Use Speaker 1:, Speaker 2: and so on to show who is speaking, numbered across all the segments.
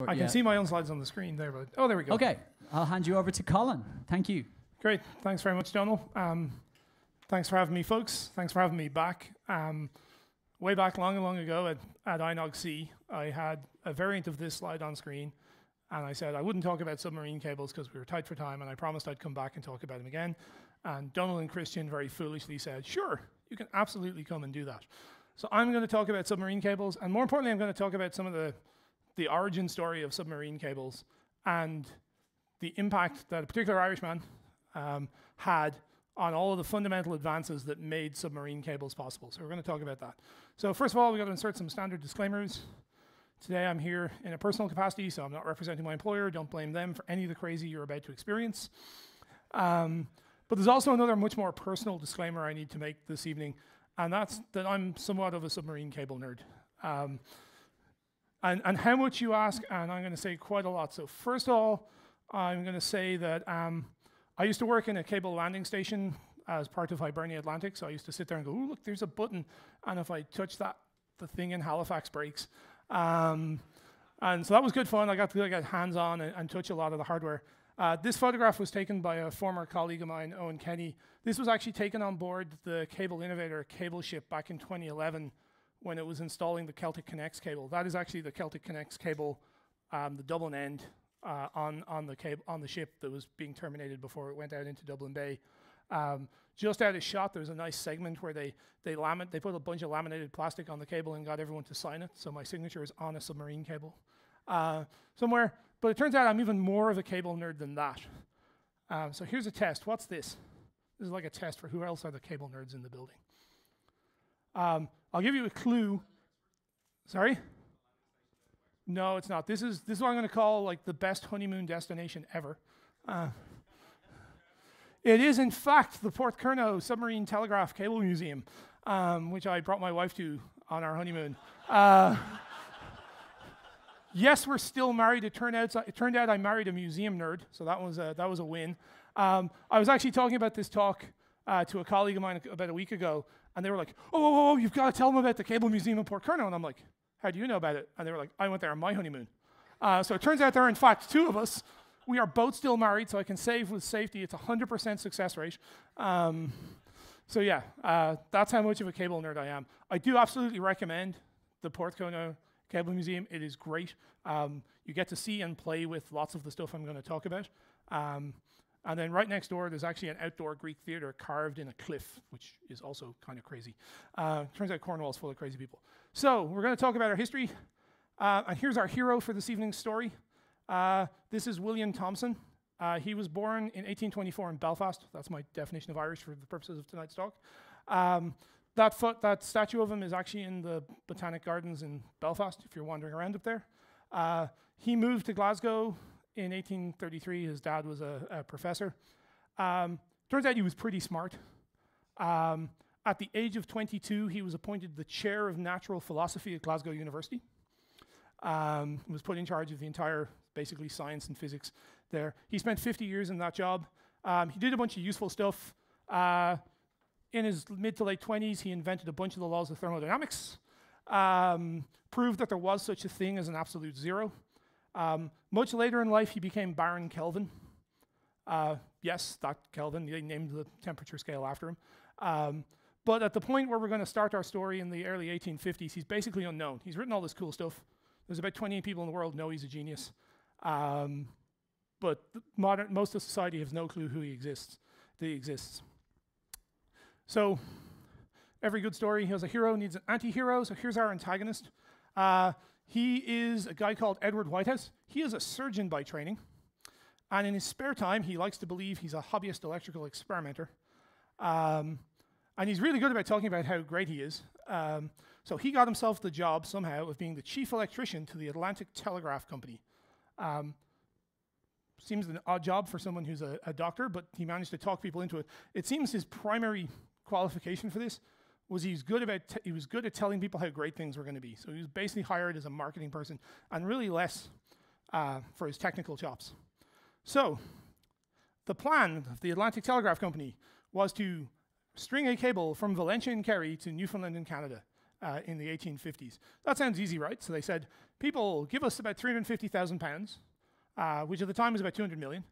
Speaker 1: I
Speaker 2: Yeah.
Speaker 1: can see my own slides on the screen there, but oh, there we go.
Speaker 2: Okay, I'll hand you over to Colin. Thank you.
Speaker 1: Great. Thanks very much, Donald. Um, thanks for having me, folks. Thanks for having me back. Um, way back long, long ago at, at INOG-C, I had a variant of this slide on screen, and I said I wouldn't talk about submarine cables because we were tight for time, and I promised I'd come back and talk about them again. And Donald and Christian very foolishly said, sure, you can absolutely come and do that. So I'm going to talk about submarine cables, and more importantly, I'm going to talk about some of the, the origin story of submarine cables and the impact that a particular Irishman um, had on all of the fundamental advances that made submarine cables possible. So we're going to talk about that. So first of all, we've got to insert some standard disclaimers. Today I'm here in a personal capacity, so I'm not representing my employer. Don't blame them for any of the crazy you're about to experience. Um, but there's also another much more personal disclaimer I need to make this evening, and that's that I'm somewhat of a submarine cable nerd. Um, and, and how much you ask, and I'm going to say quite a lot. So first of all, I'm going to say that um, I used to work in a cable landing station as part of Hibernia Atlantic. So I used to sit there and go, "Oh, look, there's a button," and if I touch that, the thing in Halifax breaks. Um, and so that was good fun. I got to get hands-on and, and touch a lot of the hardware. Uh, this photograph was taken by a former colleague of mine, Owen Kenny. This was actually taken on board the Cable Innovator cable ship back in 2011 when it was installing the CeltixConnect cable. That is actually the CeltixConnect cable, um, the Dublin end uh, on on the cable on the ship that was being terminated before it went out into Dublin Bay. Um, just out of shot, there was a nice segment where they they laminate they put a bunch of laminated plastic on the cable and got everyone to sign it. So my signature is on a submarine cable uh, somewhere. But it turns out I'm even more of a cable nerd than that. Um, so here's a test. What's this? This is like a test for who else are the cable nerds in the building. Um, I'll give you a clue. Sorry. No, it's not. This is this is what I'm going to call like the best honeymoon destination ever. Uh, it is, in fact, the Port Porthcurno Submarine Telegraph Cable Museum, um, which I brought my wife to on our honeymoon. Uh, yes, we're still married. It turned out it turned out I married a museum nerd, so that was a, that was a win. Um, I was actually talking about this talk uh, to a colleague of mine about a week ago, and they were like, "Oh, oh, oh you've got to tell them about the Cable Museum in Port Porthcurno." And I'm like, "How do you know about it?" And they were like, "I went there on my honeymoon." Uh, so it turns out there are in fact two of us. We are both still married, so I can say with safety it's a 100% success rate. Um, so yeah, uh, that's how much of a cable nerd I am. I do absolutely recommend the Port Porthcurno Cable Museum. It is great. Um, you get to see and play with lots of the stuff I'm going to talk about. Um, and then right next door, there's actually an outdoor Greek theater carved in a cliff, which is also kind of crazy. Uh, turns out Cornwall's full of crazy people. So we're going to talk about our history. Uh, and here's our hero for this evening's story. Uh, this is William Thomson. Uh, he was born in 1824 in Belfast. That's my definition of Irish for the purposes of tonight's talk. Um, that, that statue of him is actually in the Botanic Gardens in Belfast, if you're wandering around up there. Uh, he moved to Glasgow in 1833. His dad was a, a professor. Um, turns out he was pretty smart. Um, at the age of 22, he was appointed the chair of natural philosophy at Glasgow University. Um, was put in charge of the entire, basically, science and physics there. He spent 50 years in that job. Um, he did a bunch of useful stuff. Uh, in his mid to late 20s, he invented a bunch of the laws of thermodynamics, um, proved that there was such a thing as an absolute zero. Um, much later in life, he became Baron Kelvin. Uh, yes, Dr. Kelvin, they named the temperature scale after him. Um, but at the point where we're going to start our story in the early 1850s, he's basically unknown. He's written all this cool stuff. There's about 28 people in the world know he's a genius. Um, but modern, most of society has no clue who he exists, that he exists. So every good story has a hero, needs an anti-hero. So here's our antagonist. Uh, he is a guy called Edward Whitehouse. He is a surgeon by training. And in his spare time, he likes to believe he's a hobbyist electrical experimenter. Um, and he's really good about talking about how great he is. Um, so he got himself the job somehow of being the chief electrician to the Atlantic Telegraph Company. Um, seems an odd job for someone who's a, a, doctor, but he managed to talk people into it. It seems his primary qualification for this was he's good about he was good at telling people how great things were going to be. So he was basically hired as a marketing person, and really less uh, for his technical chops. So the plan of the Atlantic Telegraph Company was to string a cable from Valentia in Kerry to Newfoundland in Canada uh, in the 1850s. That sounds easy, right? So they said, people give us about 350,000 pounds, uh, which at the time was about 200 million,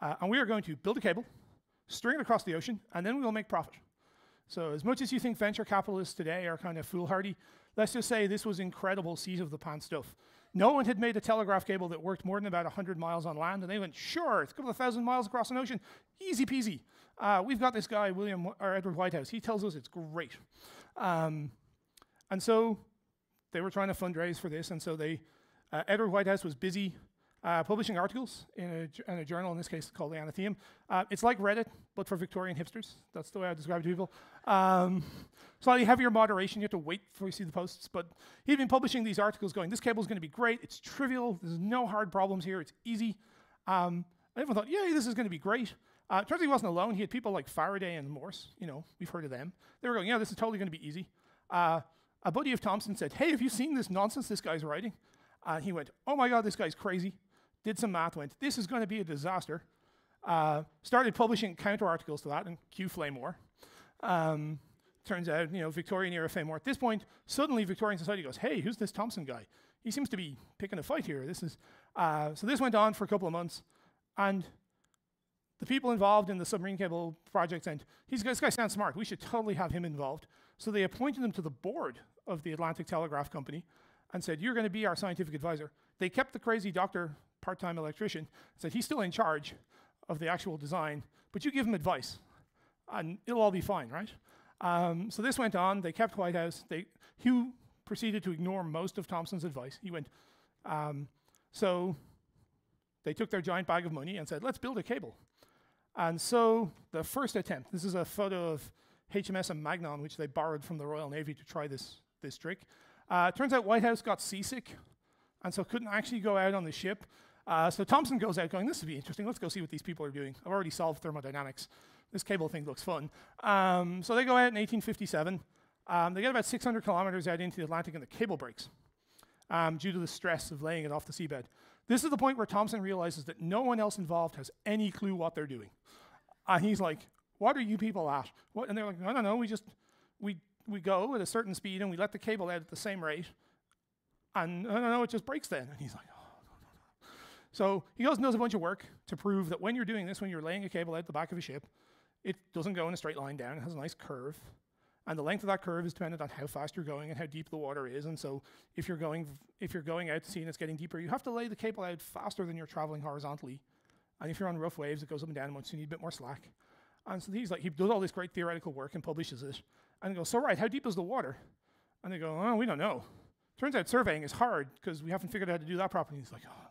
Speaker 1: uh, and we are going to build a cable, string it across the ocean, and then we will make profit. So as much as you think venture capitalists today are kind of foolhardy, let's just say this was incredible seat of the pants stuff. No one had made a telegraph cable that worked more than about 100 miles on land, and they went, sure, it's a couple of thousand miles across an ocean, easy peasy. Uh, we've got this guy, William or Edward Whitehouse. He tells us it's great. Um, and so they were trying to fundraise for this, and so they, uh, Edward Whitehouse was busy uh, publishing articles in a, in a, journal, in this case called the Athenaeum. Uh, it's like Reddit, but for Victorian hipsters. That's the way I describe it to people. Um, slightly heavier moderation. You have to wait before you see the posts. But he'd been publishing these articles going, this cable is going to be great. It's trivial. There's no hard problems here. It's easy. Um, everyone thought, yeah, this is going to be great. Uh, turns out he wasn't alone. He had people like Faraday and Morse. You know, we've heard of them. They were going, yeah, this is totally going to be easy. Uh, a buddy of Thomson said, hey, have you seen this nonsense this guy's writing? Uh, he went, oh my God, this guy's crazy did some math, went, this is going to be a disaster. Uh, started publishing counter articles to that and Q Flamore. Um, turns out, you know, Victorian era Flamore. At this point, suddenly Victorian society goes, hey, who's this Thomson guy? He seems to be picking a fight here. This is uh, so. This went on for a couple of months, and the people involved in the submarine cable project He's, this guy sounds smart. We should totally have him involved. So they appointed him to the board of the Atlantic Telegraph Company and said, You're going to be our scientific advisor. They kept the crazy doctor part-time electrician, said he's still in charge of the actual design, but you give him advice, and it'll all be fine, right? Um, so this went on. They kept Whitehouse. They, Hugh proceeded to ignore most of Thomson's advice. He went, um, so they took their giant bag of money and said, let's build a cable. And so the first attempt, this is a photo of HMS Agamemnon, which they borrowed from the Royal Navy to try this, this trick. Uh, turns out Whitehouse got seasick, and so couldn't actually go out on the ship. Uh, so Thomson goes out going, this would be interesting. Let's go see what these people are doing. I've already solved thermodynamics. This cable thing looks fun. Um, so they go out in 1857. Um, they get about 600 kilometers out into the Atlantic and the cable breaks um, due to the stress of laying it off the seabed. This is the point where Thomson realizes that no one else involved has any clue what they're doing. And he's like, what are you people at? What? And they're like, I don't know. We just, we, we go at a certain speed and we let the cable out at the same rate. And I don't know, it just breaks then. And he's like, so he goes and does a bunch of work to prove that when you're doing this, when you're laying a cable out the back of a ship, it doesn't go in a straight line down. It has a nice curve. And the length of that curve is dependent on how fast you're going and how deep the water is. And so if you're going if you're going out to sea and it's getting deeper, you have to lay the cable out faster than you're traveling horizontally. And if you're on rough waves, it goes up and down much, so you need a bit more slack. And so he's like, he does all this great theoretical work and publishes it. And he goes, so right, how deep is the water? And they go, oh, we don't know. Turns out surveying is hard because we haven't figured out how to do that properly. And he's like, oh,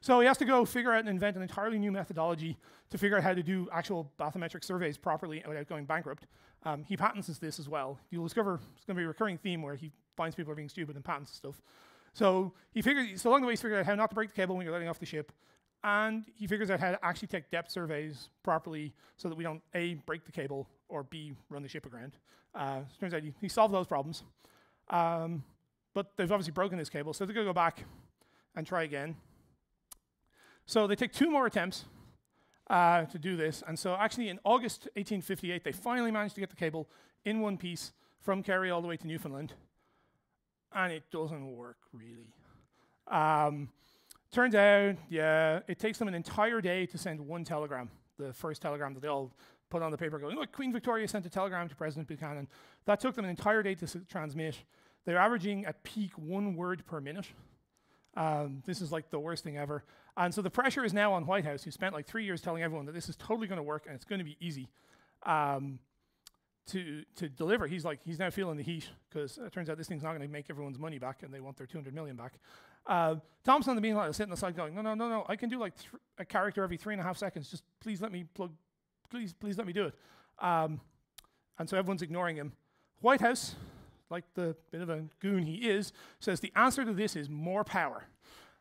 Speaker 1: so he has to go figure out and invent an entirely new methodology to figure out how to do actual bathymetric surveys properly without going bankrupt. Um, he patents this as well. You'll discover it's going to be a recurring theme where he finds people are being stupid and patents stuff. So he figures, so along the way, he's figured out how not to break the cable when you're letting off the ship, and he figures out how to actually take depth surveys properly so that we don't a break the cable or b run the ship aground. Uh, turns out he, he solved those problems, um, but they've obviously broken this cable, so they're going to go back and try again. So they take two more attempts uh, to do this. And so actually in August 1858, they finally managed to get the cable in one piece from Kerry all the way to Newfoundland. And it doesn't work, really. Um, turns out, yeah, it takes them an entire day to send one telegram, the first telegram that they all put on the paper going, look, Queen Victoria sent a telegram to President Buchanan. That took them an entire day to transmit. They're averaging at peak one word per minute. Um, this is like the worst thing ever. And so the pressure is now on Whitehouse, who spent like three years telling everyone that this is totally going to work and it's going to be easy um, to to deliver. He's like he's now feeling the heat because it turns out this thing's not going to make everyone's money back, and they want their 200 million back. Uh, Thomson, the meanwhile, is sitting aside going, no, no, no, no, I can do like a character every three and a half seconds. Just please let me plug, please, please let me do it. Um, and so everyone's ignoring him. Whitehouse, like the bit of a goon he is, says the answer to this is more power.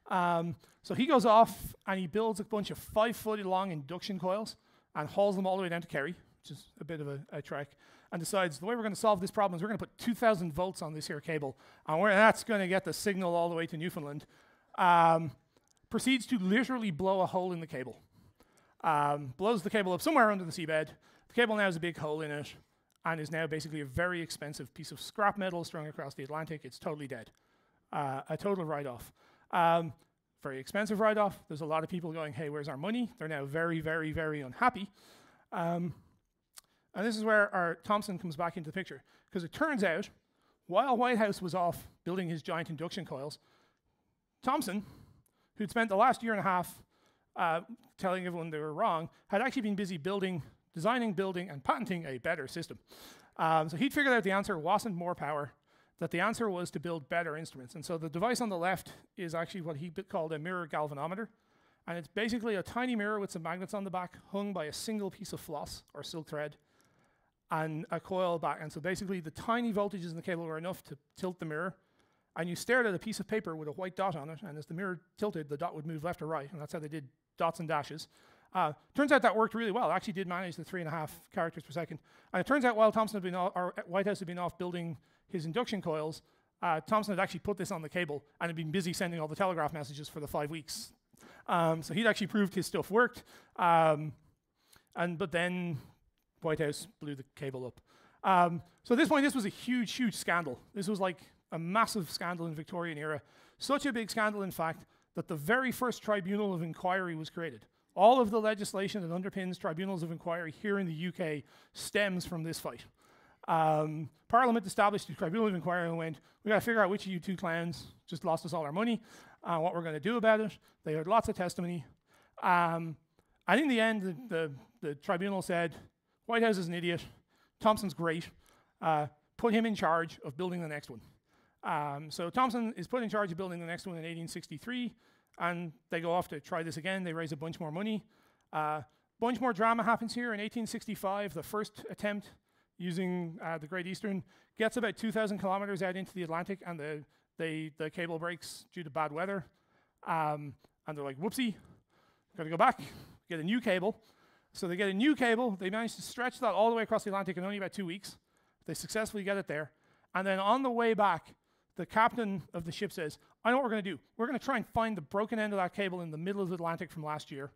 Speaker 1: Um, so he goes off and he builds a bunch of five foot long induction coils and hauls them all the way down to Kerry, which is a bit of a, a trek, and decides the way we're going to solve this problem is we're going to put 2,000 volts on this here cable, and that's going to get the signal all the way to Newfoundland. Um, proceeds to literally blow a hole in the cable. Um, blows the cable up somewhere under the seabed. The cable now has a big hole in it and is now basically a very expensive piece of scrap metal strung across the Atlantic. It's totally dead. uh, a total write-off. Um, very expensive write-off. There's a lot of people going, "Hey, where's our money?" They're now very, very, very unhappy. Um, and this is where our Thomson comes back into the picture because it turns out, while Whitehouse was off building his giant induction coils, Thomson, who'd spent the last year and a half uh, telling everyone they were wrong, had actually been busy building, designing, building, and patenting a better system. Um, so he'd figured out the answer wasn't more power, that the answer was to build better instruments. And so the device on the left is actually what he called a mirror galvanometer. And it's basically a tiny mirror with some magnets on the back hung by a single piece of floss or silk thread and a coil back. And so basically the tiny voltages in the cable were enough to tilt the mirror. And you stared at a piece of paper with a white dot on it, and as the mirror tilted, the dot would move left or right, and that's how they did dots and dashes. Uh, turns out that worked really well. Actually did manage the three and a half characters per second. And it turns out while Thomson had been off, White Whitehouse had been off building his induction coils, uh, Thomson had actually put this on the cable and had been busy sending all the telegraph messages for the five weeks. Um, so he'd actually proved his stuff worked. Um, and but then Whitehouse blew the cable up. Um, so at this point, this was a huge, huge scandal. This was like a massive scandal in Victorian era. Such a big scandal, in fact, that the very first tribunal of inquiry was created. All of the legislation that underpins tribunals of inquiry here in the UK stems from this fight. Um, Parliament established a tribunal of inquiry and went, we got to figure out which of you two clowns just lost us all our money, uh, what we're going to do about it. They heard lots of testimony. Um, and in the end, the, the, the, tribunal said, Whitehouse is an idiot, Thomson's great, uh, put him in charge of building the next one. Um, so Thompson is put in charge of building the next one in 1863, and they go off to try this again. They raise a bunch more money. A uh, bunch more drama happens here. In 1865, the first attempt using uh, the Great Eastern gets about 2,000 kilometers out into the Atlantic, and the, the cable breaks due to bad weather. Um, and they're like, whoopsie, got to go back, get a new cable. So they get a new cable. They manage to stretch that all the way across the Atlantic in only about two weeks. They successfully get it there. And then on the way back, the captain of the ship says, I know what we're going to do. We're going to try and find the broken end of that cable in the middle of the Atlantic from last year.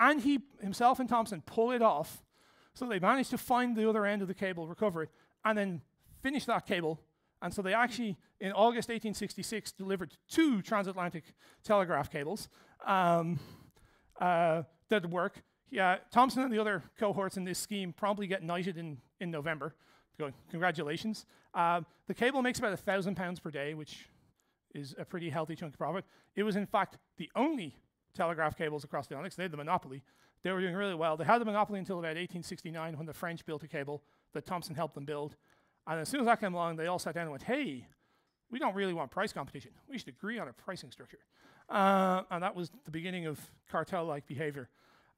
Speaker 1: And he himself and Thomson pull it off. So they managed to find the other end of the cable, recover it, and then finish that cable. And so they actually, in August 1866, delivered two transatlantic telegraph cables um, uh, that work. Yeah, Thomson and the other cohorts in this scheme probably get knighted in, in November. Congratulations. Uh, the cable makes about a thousand pounds per day, which is a pretty healthy chunk of profit. It was, in fact, the only telegraph cables across the Atlantic. They had the monopoly. They were doing really well. They had the monopoly until about 1869 when the French built a cable that Thomson helped them build. And as soon as that came along, they all sat down and went, hey, we don't really want price competition. We should agree on a pricing structure. Uh, and that was the beginning of cartel like behavior.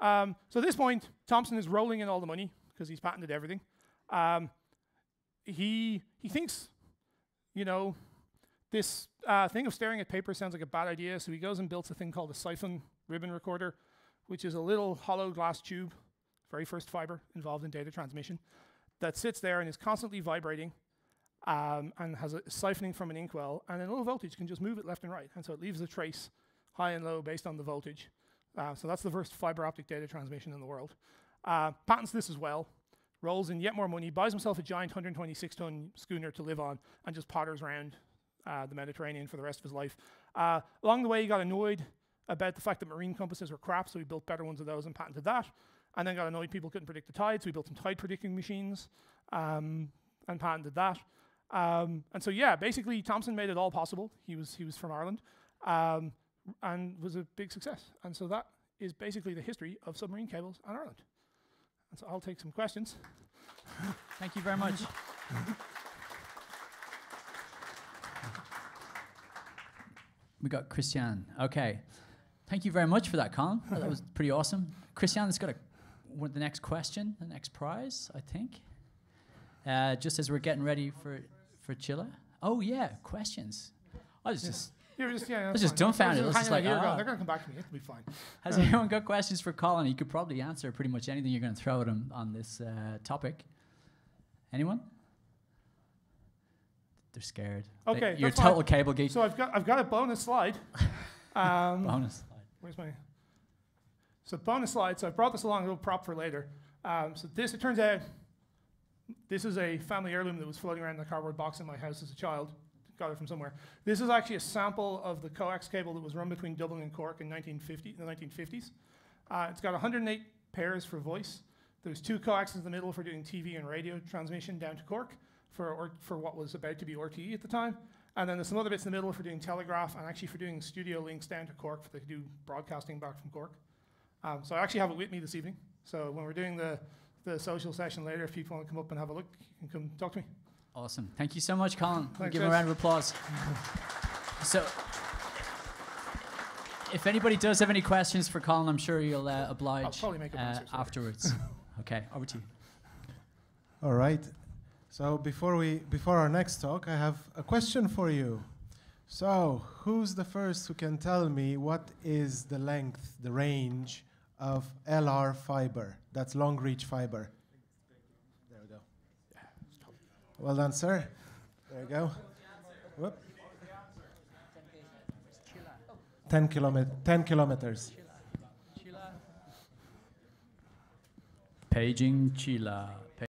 Speaker 1: Um, so at this point, Thomson is rolling in all the money because he's patented everything. Um, he he thinks, you know, this uh, thing of staring at paper sounds like a bad idea, so he goes and builds a thing called a siphon ribbon recorder, which is a little hollow glass tube, very first fiber involved in data transmission, that sits there and is constantly vibrating um, and has a siphoning from an inkwell, and a low voltage can just move it left and right, and so it leaves a trace high and low based on the voltage. Uh, so that's the first fiber optic data transmission in the world. Uh, patents this as well, rolls in yet more money, buys himself a giant 126 ton schooner to live on, and just potters around uh, the Mediterranean for the rest of his life. Uh, along the way, he got annoyed about the fact that marine compasses were crap, so we built better ones of those and patented that. And then got annoyed people couldn't predict the tides, so we built some tide predicting machines um, and patented that. Um, and so, yeah, basically, Thomson made it all possible. He was, he was from Ireland um, and was a big success. And so, that is basically the history of submarine cables in Ireland. And so I'll take some questions.
Speaker 2: Thank you very much. we got Christian. Okay. Thank you very much for that, Colin. that was pretty awesome. Christian's got a, the next question, the next prize, I think. Uh, just as we're getting ready for, for Chile. Oh, yeah, questions. I was yeah. just
Speaker 1: you're just, yeah,
Speaker 2: I was just dumbfounded. Just, just like,
Speaker 1: oh. They're going to come back to me. It'll be fine.
Speaker 2: Has anyone got questions for Colin? He could probably answer pretty much anything you're going to throw at him on this uh, topic. Anyone? They're scared.
Speaker 1: Okay,
Speaker 2: you're total fine. cable geek.
Speaker 1: So I've got I've got a bonus slide.
Speaker 2: Um, bonus slide.
Speaker 1: Where's my? So bonus slide. So I brought this along a little prop for later. Um, so this, it turns out, this is a family heirloom that was floating around in a cardboard box in my house as a child got it from somewhere. This is actually a sample of the coax cable that was run between Dublin and Cork in 1950, the 1950s. Uh, it's got 108 pairs for voice. There's two coaxes in the middle for doing TV and radio transmission down to Cork for, or, for what was about to be RTE at the time. And then there's some other bits in the middle for doing telegraph and actually for doing studio links down to Cork for they do broadcasting back from Cork. Um, so I actually have it with me this evening. So when we're doing the, the social session later, if people want to come up and have a look, you can come talk to me.
Speaker 2: Awesome. Thank you so much, Colin. We'll
Speaker 1: Thanks,
Speaker 2: give him a round of applause. so, if anybody does have any questions for Colin, I'm sure you'll uh, oblige
Speaker 1: probably make up
Speaker 2: uh, afterwards. okay, over to you.
Speaker 3: All right. So before we before our next talk, I have a question for you. So, who's the first who can tell me what is the length, the range of LR fiber? That's long reach fiber. There we go. Well done, sir. There you go. Whoop. 10 kilomet- 10 kilometers.
Speaker 2: Paging Chila.